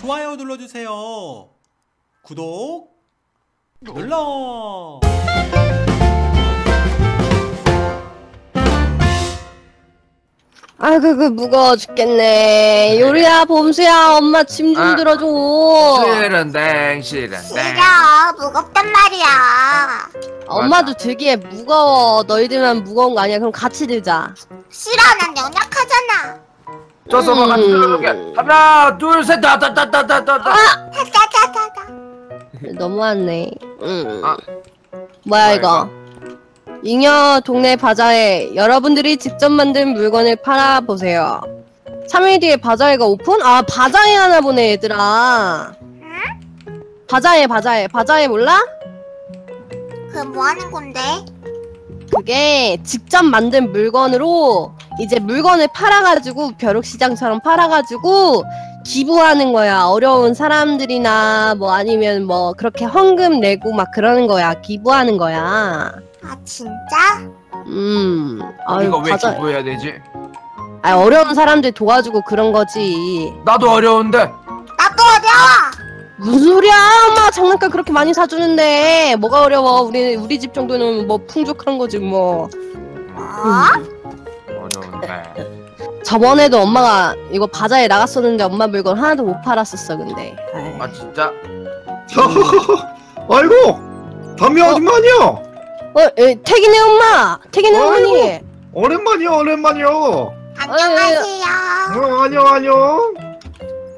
좋아요 눌러주세요. 구독 눌러. 아이고 그 무거워 죽겠네. 요리야 봄수야 엄마 짐 좀 아. 들어줘. 싫은데 싫은데. 싫어 무겁단 말이야. 엄마도 들기에 무거워. 너희들만 무거운 거 아니야. 그럼 같이 들자. 싫어 난 연약하잖아 저서봐 같이 음. 들어볼게 하나 둘셋 다다다다다다 타타타타타 너무하네 음. 아. 뭐야 이거 잉여 동네 바자회 여러분들이 직접 만든 물건을 팔아보세요 3일 뒤에 바자회가 오픈? 아 바자회 하나 보네 얘들아 바자회 바자회 바자회 몰라? 그 뭐하는 건데? 그게 직접 만든 물건으로 이제 물건을 팔아가지고 벼룩시장처럼 팔아가지고 기부하는 거야. 어려운 사람들이나 뭐 아니면 뭐 그렇게 헌금 내고 막 그러는 거야. 기부하는 거야. 아 진짜? 음. 아유, 이거 왜 가자. 기부해야 되지? 아 어려운 사람들 도와주고 그런 거지. 나도 어려운데 나도 어려워 무슨 소리야? 엄마 장난감 그렇게 많이 사주는데 뭐가 어려워? 우리 우리 집 정도는 뭐 풍족한 거지 뭐. 뭐? 어려운데 저번에도 엄마가 이거 바자회 나갔었는데 엄마 물건 하나도 못 팔았었어 근데. 아이. 아 진짜? 아이고 담요 어? 아줌마 아니야 어, 에, 태기네 엄마! 태기네 아이고. 어머니! 오랜만이야 오랜만이요. 안녕하세요. 어 안녕 안녕.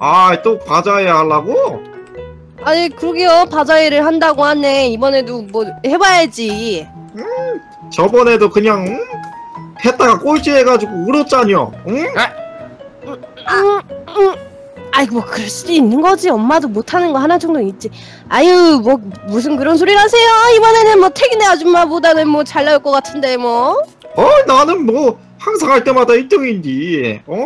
아 또 바자회 하려고? 아니 그러게요. 바자회를 한다고 하네. 이번에도 뭐 해봐야지. 저번에도 그냥 응? 했다가 꼴찌 해가지고 울었잖여. 응? 응, 응. 아이고 뭐 그럴 수도 있는 거지. 엄마도 못하는 거 하나 정도 있지. 아유 뭐 무슨 그런 소리를 하세요? 이번에는 뭐 태기네 아줌마보다는 뭐 잘 나올 것 같은데 뭐. 어 나는 뭐 항상 할 때마다 1등인지 어?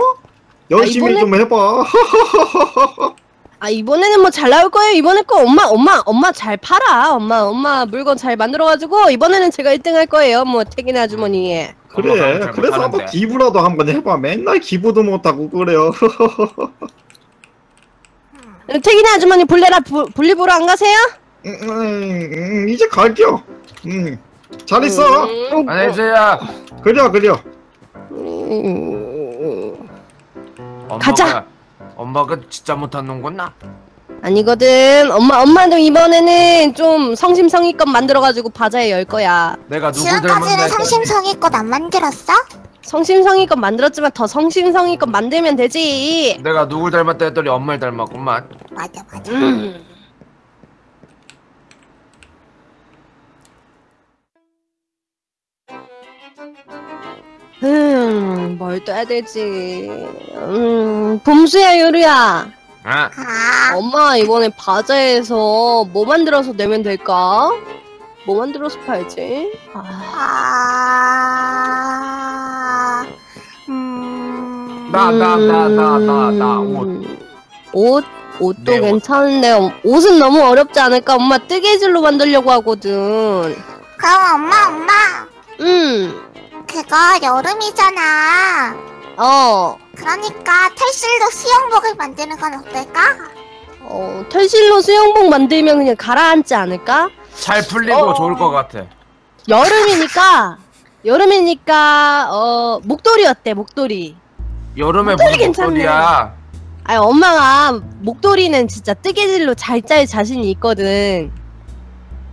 열심히 이번에- 좀 해봐. 아 이번에는 뭐 잘 나올 거예요. 이번에 거 엄마 엄마 엄마 잘 팔아. 엄마 엄마 물건 잘 만들어가지고 이번에는 제가 1등 할 거예요. 뭐 태기네 아주머니 그래. 잘 그래서 한번. 기부라도 한번 해봐. 맨날 기부도 못하고 그래요. 태기네 아주머니 볼래라? 부- 볼일 보러 안 가세요? 음, 음, 음, 이제 갈게요. 음, 잘 있어. 음, 안녕히 계세요. 그려 그려. 음, 가자. 엄마가 진짜 못하는구나 아니거든. 엄마 엄마도 이번에는 좀 성심성의껏 만들어가지고 바자회 열 거야. 내가 누구 지금까지는 성심성의껏 안 만들었어? 성심성의껏 만들었지만 더 성심성의껏 만들면 되지. 내가 누굴 닮았다 했더니 엄마를 닮았구만 맞아 맞아 음. 음, 뭘 떠야 되지? 음, 봄수야, 요리야. 아아 엄마 이번에 바자회에서 뭐 만들어서 내면 될까? 뭐 만들어서 팔지? 아, 아... 음... 나, 나, 나, 나, 나, 나, 옷. 음, 옷? 옷도 네, 옷. 괜찮은데 어, 옷은 너무 어렵지 않을까? 엄마 뜨개질로 만들려고 하거든. 그럼 엄마 엄마 음, 그거 여름이잖아 어, 그러니까 탈실로 수영복을 만드는 건 어떨까? 어, 털실로 수영복 만들면 그냥 가라앉지 않을까? 잘 풀리고 어. 좋을 것 같아 여름이니까, 여름이니까, 어, 목도리 어때, 목도리? 여름에 목도리. 목도리야 아니, 엄마가 목도리는 진짜 뜨개질로 잘 짤 자신이 있거든.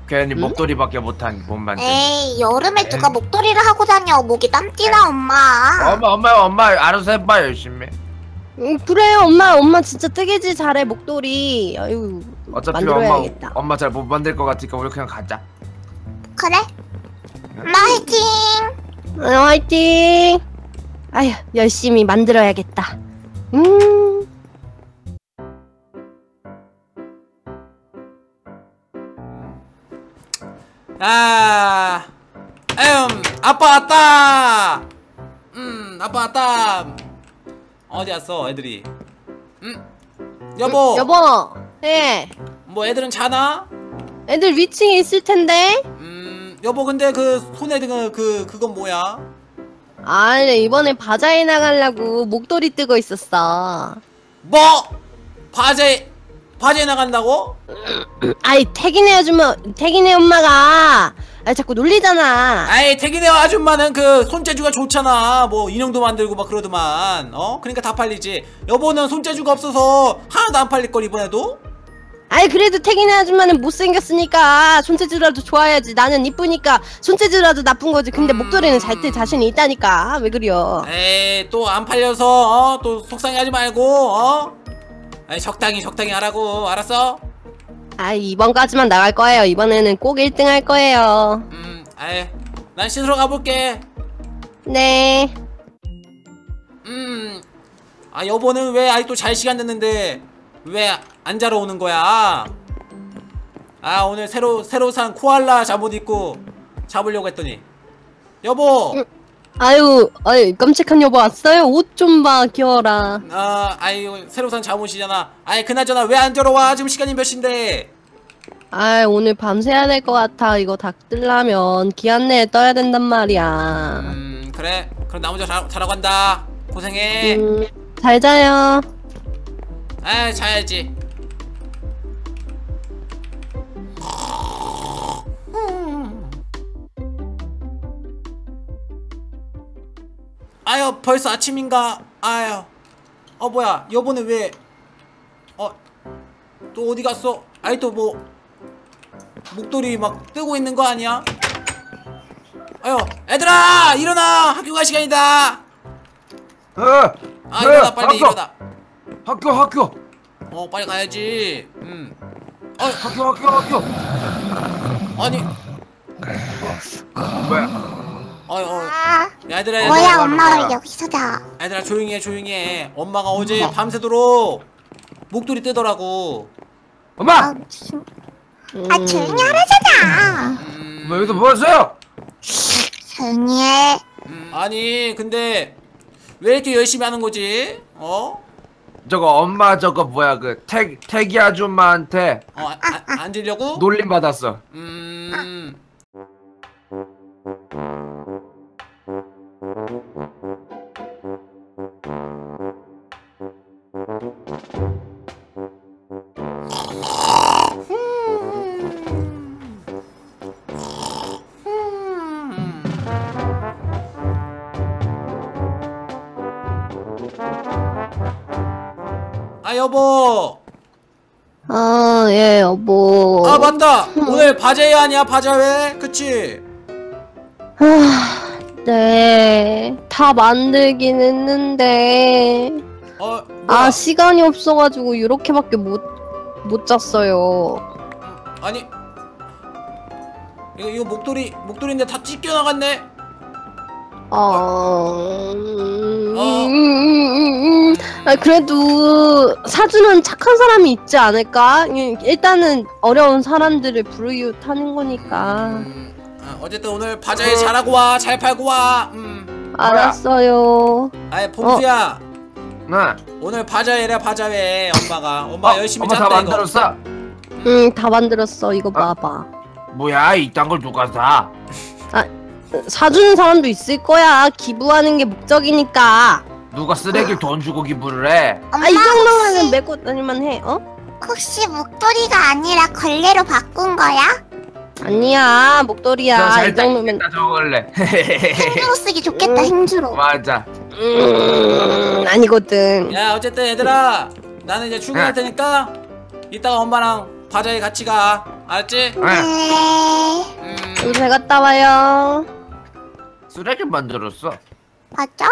괜히 응? 목도리밖에 못한 못 만든 에이 여름에 누가 목도리를 하고 다녀 목이 땀띠나 엄마 엄마 엄마 엄마 알아서 해봐 열심히 음, 그래, 엄마, 엄마 진짜 뜨개질 잘해, 목도리. 아유, 어차피 엄마 만들어야겠다. 엄마 잘 못 만들 것 같으니까 우리 그냥 가자 그래? 엄마 화이팅 어, 화이팅! 아휴, 열심히 만들어야겠다. 음. 아, 음, 아빠 왔다. 음, 아빠 왔다. 어디 갔어, 애들이? 음, 여보. 여보, 예. 뭐 애들은 자나? 애들 위층에 있을 텐데. 음, 여보 근데 그 손에 그, 그 그건 뭐야? 아니, 이번에 바자회 나가려고 목도리 뜨고 있었어. 뭐? 바제 바제 나간다고? 아이 태기네 아줌마 태기네 엄마가 아 자꾸 놀리잖아. 아이 태기네 아줌마는 그 손재주가 좋잖아. 뭐 인형도 만들고 막 그러더만. 어? 그러니까 다 팔리지. 여보는 손재주가 없어서 하나도 안 팔릴 걸 이번에도? 아이 그래도 태기네 아줌마는 못생겼으니까 손재주라도 좋아야지. 나는 이쁘니까 손재주라도 나쁜 거지. 근데 음. 목도리는 잘 때 자신이 있다니까. 왜 그래요? 에이 또 안 팔려서 어 또 속상해하지 말고 어 아이 적당히 적당히 하라고. 알았어? 아 이번까지만 나갈 거예요. 이번에는 꼭 1등 할 거예요. 음 아이 난 씻으러 가볼게. 네. 음 아 여보는 왜 아직도 잘 시간 됐는데 왜 안 자러 오는 거야? 아 오늘 새로 새로 산 코알라 잠옷 입고 잡으려고 했더니. 여보! 응. 아유 아유 깜찍한 여보 왔어요? 옷 좀 봐 귀여워라. 아 아이 새로 산 잠옷이잖아. 아이 그나저나 왜안 자러 와? 지금 시간이 몇 시인데? 아 오늘 밤새야 될 것 같아. 이거 다 뜨려면 기한 내에 떠야 된단 말이야. 음 그래. 그럼 나 먼저 자, 자러 간다. 고생해. 음, 잘 자요. 아 자야지 아유 벌써 아침인가? 아유. 어 뭐야? 여보는 왜? 어 또 어디 갔어? 아이 또 뭐 목도리 막 뜨고 있는 거 아니야? 아유 애들아 일어나! 학교 갈 시간이다! 어, 아 네, 일어나 빨리 학교, 일어나. 학교 학교. 어 빨리 가야지. 음. 어, 학교 학교 학교. 아니. 뭐야 어, 어, 아, 얘들아 얘들아 뭐야 엄마? 왜 여기서 자? 얘들아 조용히 해 조용히 해 엄마가 어제 밤새도록 목도리 뜨더라고 엄마 아, 조- 아 음, 조용히 하라잖아. 음, 뭐 여기서 뭐 하세요? 조용히 해. 음, 아니 근데 왜 이렇게 열심히 하는 거지 어? 저거 엄마 저거 뭐야 그 태, 태기 아줌마한테 어 아, 아, 앉으려고? 놀림 받았어 음 아 여보 아, 예, 여보. 아 맞다 오늘 바제회 아니야 바제회 그치 아, 네. 다 만들긴 했는데. 어 아, 시간이 없어가지고, 이렇게밖에 못, 못 짰어요. 아니 이거 이거 목도리 목도리인데 다 찢겨 나갔네 아, 음, 음. 아, 그래도 사주는 착한 사람이 있지 않을까? 이- 일단은 어려운 사람들을 부르유타는 거니까. 음, 아, 어쨌든 오늘 바자회 잘하고 와 잘 팔고 와 음. 알았어요. 아이 봄수야 네 오늘 바자회래 바자회 엄마가 엄마 어, 열심히 엄마 다 짰다 이거 만들었어? 응, 다 만들었어. 이거 봐봐. 뭐야 이딴 걸 누가 사? 사주는 사람도 있을 거야. 기부하는 게 목적이니까. 누가 쓰레기 돈 주고 기부를 해? 엄마 아, 이 정도면은 혹시, 메고 다니만 해. 어? 혹시 목도리가 아니라 걸레로 바꾼 거야? 아니야, 목도리야. 이 정도면. 나 저걸래 행주로 쓰기 좋겠다 행주로. 맞아 음, 아니거든. 야 어쨌든 얘들아 나는 이제 출근할 네. 테니까 이따가 엄마랑 바자회 같이 가 알았지? 네. 네. 음, 잘 갔다 와요. 쓰레기 만들었어 맞아.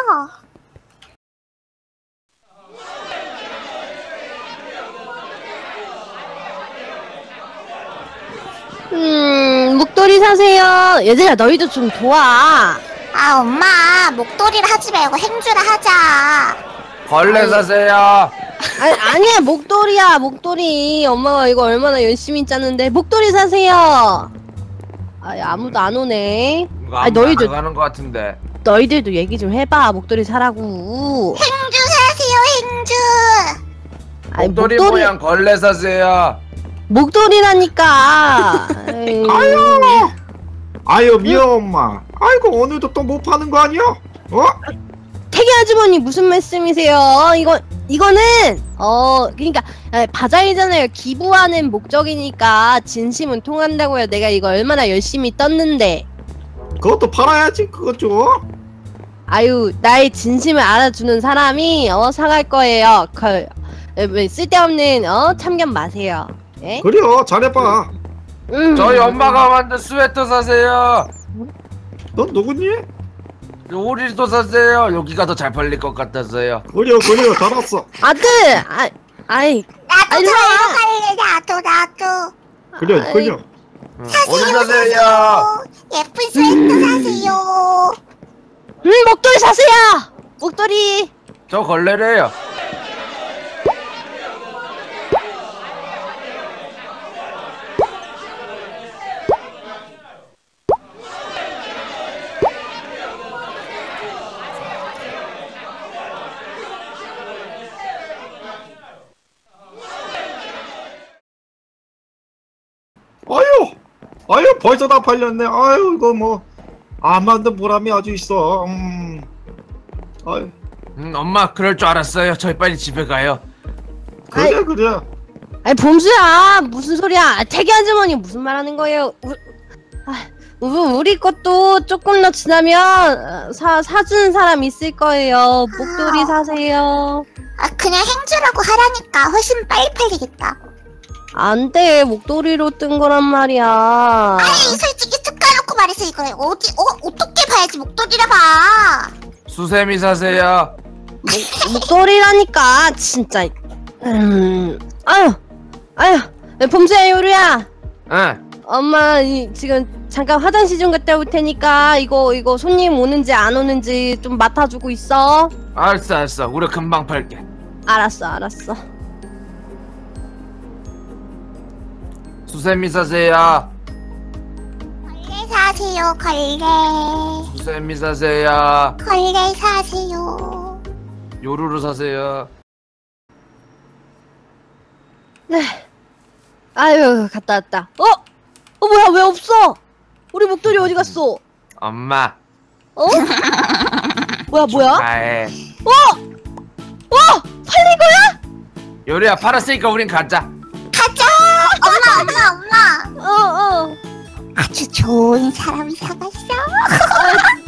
음, 목도리 사세요. 얘들아, 너희도 좀 도와. 아 엄마 목도리를 하지 말고 행주를 하자. 걸레 사세요 아니, 아니야, 목도리야, 목도리. 엄마가 이거 얼마나 열심히 짰는데. 목도리 사세요. 아, 아무도 안 오네. 안 너희들- 가는 것 같은데 너희들도 얘기 좀 해봐. 목도리 사라고. 행주 사세요 행주. 아니, 목도리 모양 걸레 사세요 목도리라니까. 에이. 아유 아유 미워 엄마 아이고 오늘도 또 못 파는 거 아니야? 어? 태기 아주머니 무슨 말씀이세요? 이거 이거는 어 그러니까 아, 바자이잖아요. 기부하는 목적이니까 진심은 통한다고요. 내가 이거 얼마나 열심히 떴는데. 그것도 팔아야지 그것 좀 아유 나의 진심을 알아주는 사람이 어 사갈 거예요. 그 쓸데없는 어 참견 마세요. 예? 그래요 잘해봐 음. 저희 엄마가 만든 스웨터 사세요. 넌 누구니? 오리도 사세요. 여기가 더 잘 팔릴 것 같아서요. 그래요 그래요 잘했어 아들 아 아이 나도 저리로 갈래 나도 나도 그래요 아이. 그래요 응, 오리 사세요. 예쁜 스웨터 사세요 음 목도리 사세요. 목도리. 저 걸레래요. 아유 아유 벌써 다 팔렸네 아유 이거 뭐안 만든 보람이 아주 있어 음 아유 음, 엄마 그럴 줄 알았어요. 저희 빨리 집에 가요. 그래 아이. 그래 아니 봄수야 무슨 소리야? 아, 태기 아주머니 무슨 말하는 거예요? 우, 아, 우- 우리 것도 조금 더 지나면 어, 사 사주는 사람 있을 거예요. 목도리 사세요. 아 그냥 행주라고 하라니까 훨씬 빨리 팔리겠다 안 돼. 목도리로 뜬 거란 말이야. 아니 솔직히 숟가놓고 말해서 이거 어디 어 어떻게 봐야지 목도리라 봐 수세미 사세요. 목도리라니까 진짜. 음. 아유. 아유. 봄수야 요루야. 응. 엄마 이, 지금 잠깐 화장실 좀 갔다 올 테니까 이거 이거 손님 오는지 안 오는지 좀 맡아주고 있어. 알았어 알았어. 우리 금방 팔게. 알았어 알았어. 수세미 사세요. 걸레 사세요 걸레 수세미 사세요. 걸레 사세요 요루루 사세요. 아유 갔다 왔다. 어? 어 뭐야 왜 없어? 우리 목도리 어디 갔어? 엄마. 어? 뭐야 뭐야? 축하해. 어? 팔린 거야? 요리야 팔았으니까 우린. 가자 엄마 엄마 엄마 어 어. 아주 좋은 사람이 사갔어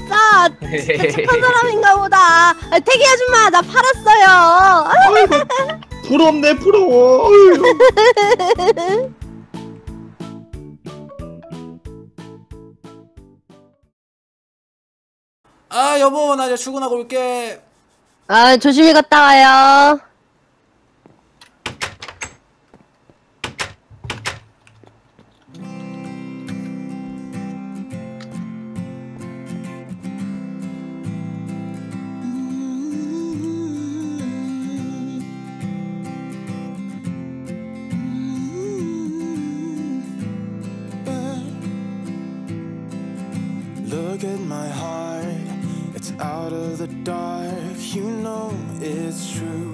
자 착한 사람인가 보다. 아, 태기 아줌마 나 팔았어요. 아이고 부럽네 부러워. 아 여보 나 이제 출근하고 올게 아 조심히 갔다 와요. The dark. You know it's true.